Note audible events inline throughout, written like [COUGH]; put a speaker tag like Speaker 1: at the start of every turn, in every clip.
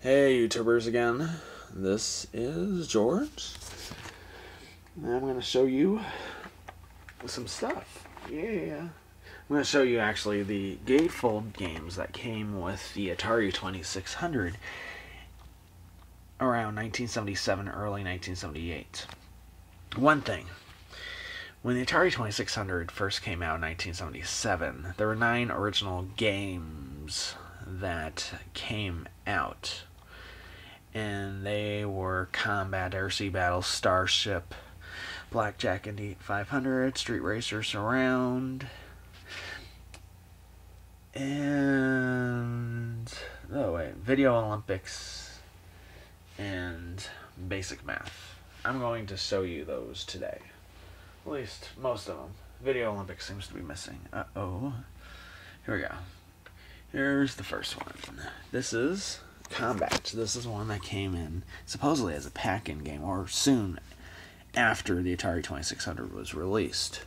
Speaker 1: Hey YouTubers again, this is George. And I'm going to show you some stuff. Yeah. I'm going to show you actually the gatefold games that came with the Atari 2600 around 1977, early 1978. One thing, when the Atari 2600 first came out in 1977, there were nine original games that came out. And they were Combat Air Sea Battle, Starship, Blackjack Indy 500, Street Racer Surround, and. Oh, wait. Video Olympics and Basic Math. I'm going to show you those today. At least most of them. Video Olympics seems to be missing. Uh oh. Here we go. Here's the first one. This is Combat. This is one that came in supposedly as a pack in game or soon after the Atari 2600 was released.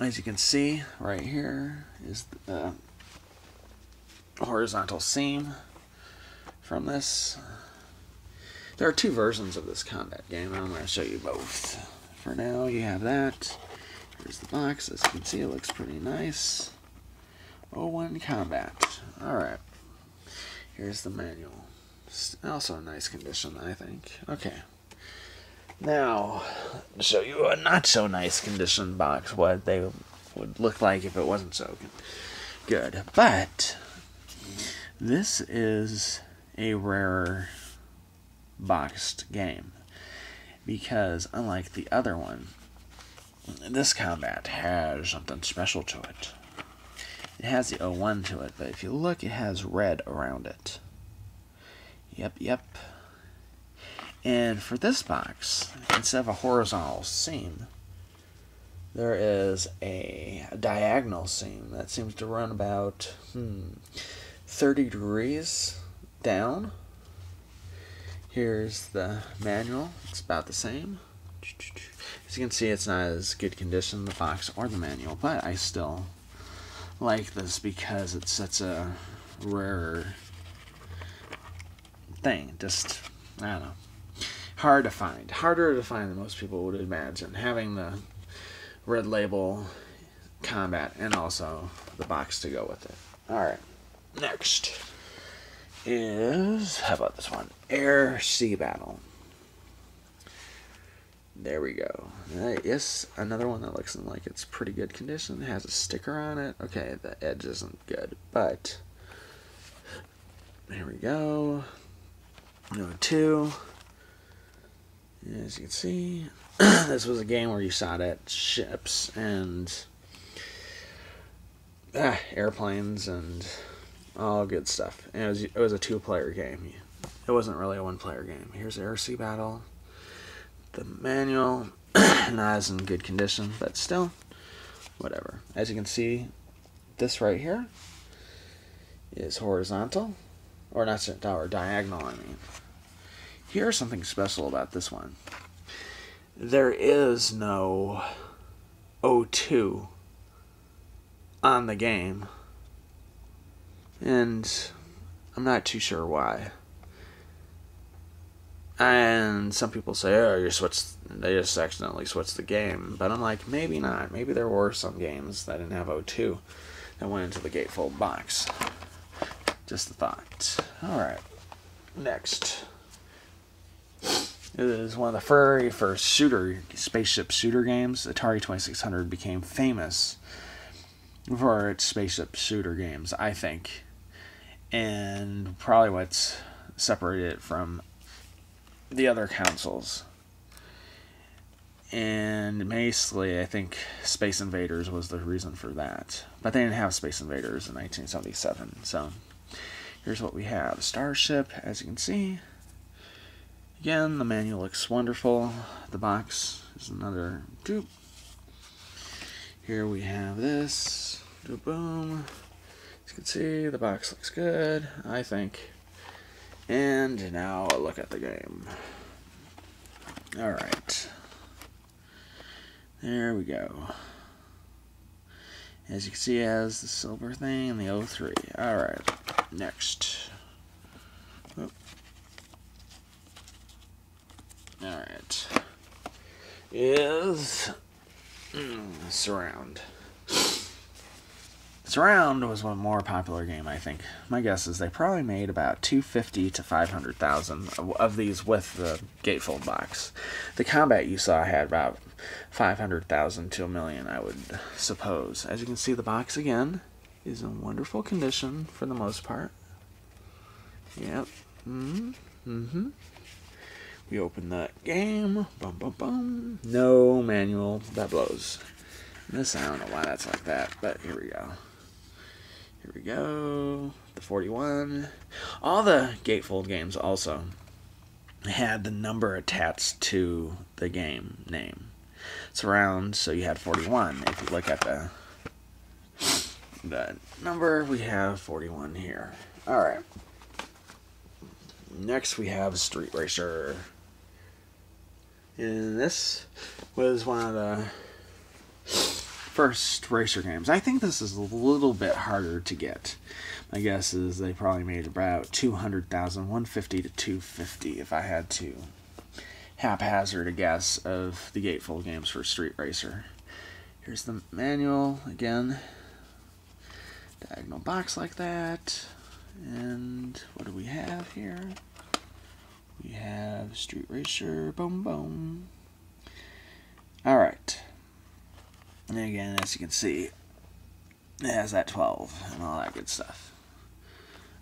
Speaker 1: As you can see, right here is the uh, horizontal seam from this. There are two versions of this combat game, and I'm going to show you both. For now, you have that. Here's the box. As you can see, it looks pretty nice. 01 Combat. Alright. Here's the manual. Also in nice condition, I think. Okay. Now, to show you a not so nice condition box, what they would look like if it wasn't so good. But, this is a rarer boxed game. Because, unlike the other one, this combat has something special to it. It has the O1 to it, but if you look, it has red around it. Yep, yep. And for this box, instead of a horizontal seam, there is a diagonal seam that seems to run about hmm, 30 degrees down. Here's the manual. It's about the same. As you can see, it's not as good condition, the box or the manual, but I still like this because it's such a rare thing. Just, I don't know. Hard to find. Harder to find than most people would imagine. Having the red label combat and also the box to go with it. Alright, next is, how about this one? Air Sea Battle. There we go. Yes, another one that looks like it's pretty good condition. It has a sticker on it. Okay, the edge isn't good, but there we go. No two. As you can see, [CLEARS THROAT] this was a game where you shot at ships and ah, airplanes and all good stuff. And it was, it was a two-player game. It wasn't really a one-player game. Here's Air Sea Battle. The manual, [CLEARS THROAT] not as in good condition, but still, whatever. As you can see, this right here is horizontal, or not or diagonal, I mean. Here's something special about this one. There is no O2 on the game, and I'm not too sure why. And some people say, "Oh, you switched." They just accidentally switched the game, but I'm like, maybe not. Maybe there were some games that didn't have O2 that went into the gatefold box. Just a thought. All right, next. Is one of the very first shooter spaceship shooter games. Atari 2600 became famous for its spaceship shooter games, I think, and probably what's separated it from the other consoles. And basically, I think Space Invaders was the reason for that. But they didn't have Space Invaders in 1977. So here's what we have Starship, as you can see. Again, the manual looks wonderful. The box is another dupe. Here we have this. Boom. As you can see, the box looks good, I think. And now a look at the game. All right. There we go. As you can see, it has the silver thing and the O3. All right, next. All right. Is mm, surround. Surround was one more popular game, I think. My guess is they probably made about 250 to 500,000 of these with the gatefold box. The combat you saw had about 500,000 to a million, I would suppose. As you can see, the box again is in wonderful condition for the most part. Yep. Mm-hmm. Mm-hmm. We open that game. Bum bum bum. No manual. That blows. This I don't know why that's like that, but here we go. Here we go. The 41. All the gatefold games also had the number attached to the game name. It's around so you had 41. If you look at the the number, we have 41 here. All right. Next we have Street Racer. And this was one of the first racer games. I think this is a little bit harder to get. My guess is they probably made about 200,000, 150 to 250 if I had to haphazard a guess of the gatefold games for Street Racer. Here's the manual again. Diagonal box like that. And what do we have here? We have Street Racer, boom, boom. Alright. Again, as you can see, it has that 12 and all that good stuff.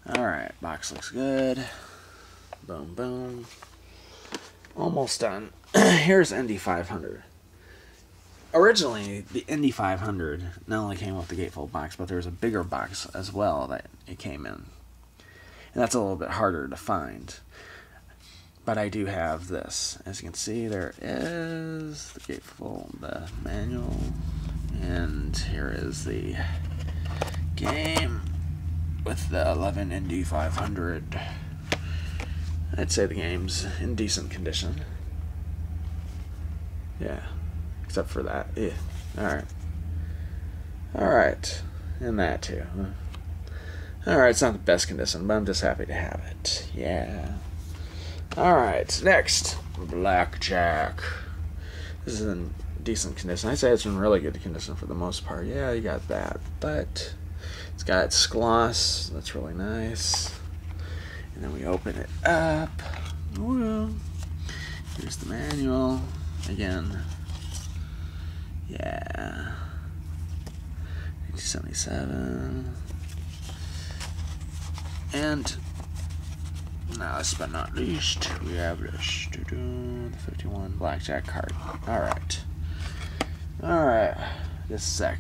Speaker 1: Alright, box looks good. Boom, boom. Almost done. [CLEARS THROAT] Here's Indy 500. Originally, the Indy 500 not only came with the gatefold box, but there was a bigger box as well that it came in. And that's a little bit harder to find. But I do have this. As you can see, there is the gatefold, the manual, and here is the game with the 11 Indy 500. I'd say the game's in decent condition. Yeah, except for that. Yeah. Alright. Alright. And that too. Alright, it's not the best condition, but I'm just happy to have it. Yeah. Alright, next. Blackjack. This is in decent condition. I'd say it's in really good condition for the most part. Yeah, you got that. But it's got its gloss. That's really nice. And then we open it up. Well, here's the manual. Again. Yeah. 1977. And Last but not least, we have this the 51 blackjack card. Alright. Alright. Just a sec.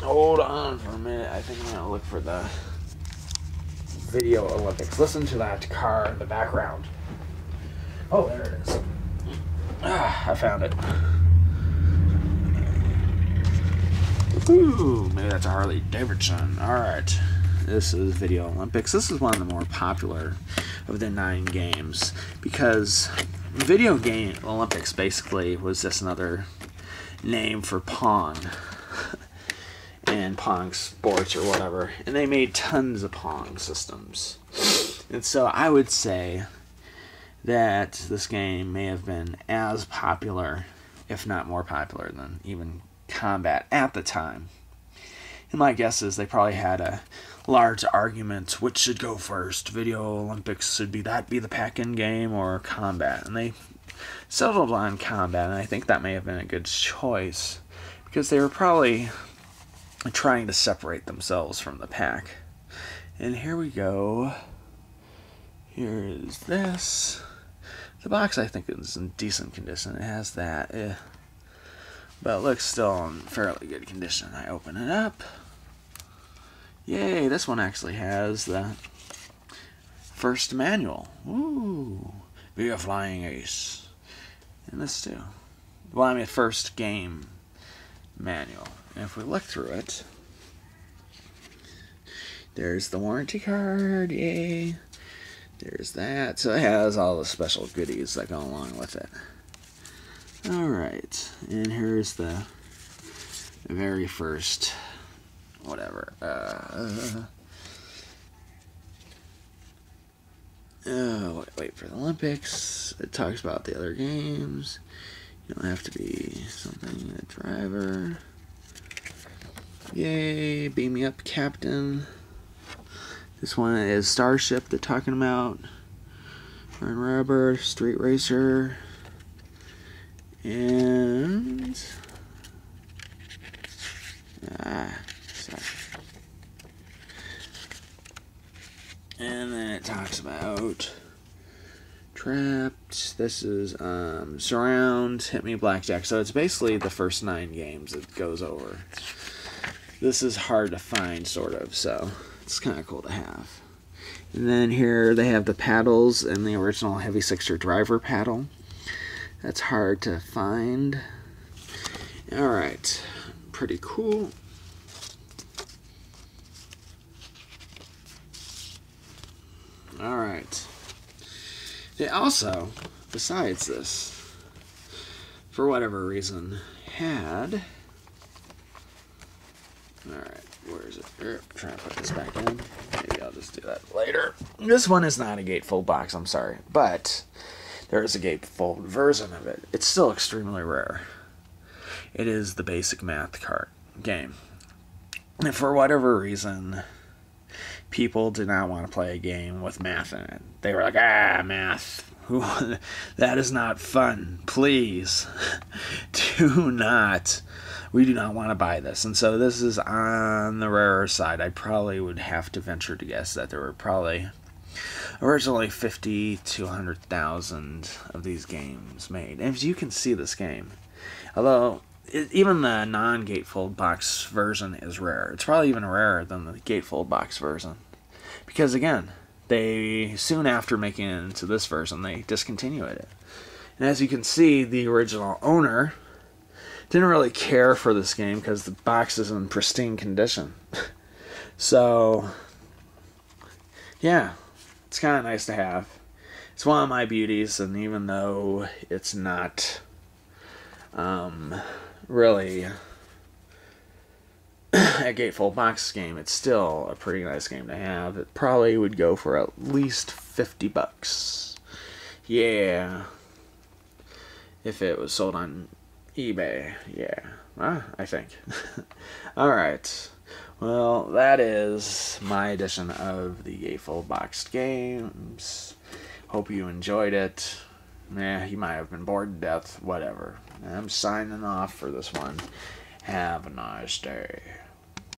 Speaker 1: Hold on for a minute. I think I'm to look for the Video Olympics. Listen to that car in the background. Oh, there it is. Ah, I found it. Ooh, maybe that's a Harley Davidson. Alright. This is Video Olympics. This is one of the more popular of the nine games because Video Game Olympics basically was just another name for Pong [LAUGHS] and Pong Sports or whatever. And they made tons of Pong systems. And so I would say that this game may have been as popular, if not more popular, than even Combat at the time. And my guess is they probably had a large argument which should go first. Video Olympics should be that be the pack-in game or combat, and they settled on combat, and I think that may have been a good choice because they were probably trying to separate themselves from the pack. And here we go. Here is this. The box I think is in decent condition. It has that. Eh. But it looks still in fairly good condition. I open it up. Yay, this one actually has the first manual. Ooh, be a flying ace. And this too. Well, I mean, first game manual. And if we look through it, there's the warranty card, yay. There's that. So it has all the special goodies that go along with it. Alright, and here's the very first whatever. Uh, Oh, wait, wait for the Olympics. It talks about the other games. You don't have to be something a driver. Yay, beam me up, Captain. This one is Starship, they're talking about. Run Rubber, Street Racer. And. Ah, sorry. And then it talks about Trapped. This is um, Surround, Hit Me Blackjack. So it's basically the first nine games it goes over. This is hard to find, sort of, so it's kind of cool to have. And then here they have the paddles and the original Heavy Sixer driver paddle. That's hard to find. Alright, pretty cool. Alright. They also, besides this, for whatever reason, had. Alright, where is it? Er, trying to put this back in. Maybe I'll just do that later. This one is not a gatefold box, I'm sorry. But there is a gatefold version of it. It's still extremely rare. It is the basic math card game. And for whatever reason, people did not want to play a game with math in it. They were like, ah, math. [LAUGHS] that is not fun. Please [LAUGHS] do not. We do not want to buy this. And so this is on the rarer side. I probably would have to venture to guess that there were probably originally 50 to 100,000 of these games made. And as you can see this game, although it, even the non-gatefold box version is rare. It's probably even rarer than the gatefold box version. Because again, they soon after making it into this version, they discontinued it. And as you can see, the original owner didn't really care for this game because the box is in pristine condition. [LAUGHS] so, yeah, it's kind of nice to have. It's one of my beauties, and even though it's not um, really a [CLEARS THROAT] gatefold box game, it's still a pretty nice game to have. It probably would go for at least 50 bucks. Yeah. If it was sold on eBay, yeah. Uh, I think. [LAUGHS] Alright. Well, that is my edition of the Gatefold Boxed Games. Hope you enjoyed it. Yeah, you might have been bored to death. Whatever. I'm signing off for this one. Have a nice day.